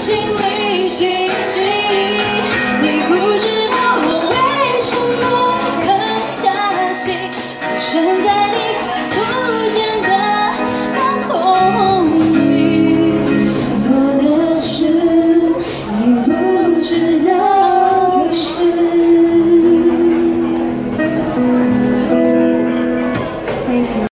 心里清晰你不知道我为什么狠下心我旋在你看不见的高空里多的是你不知道的事。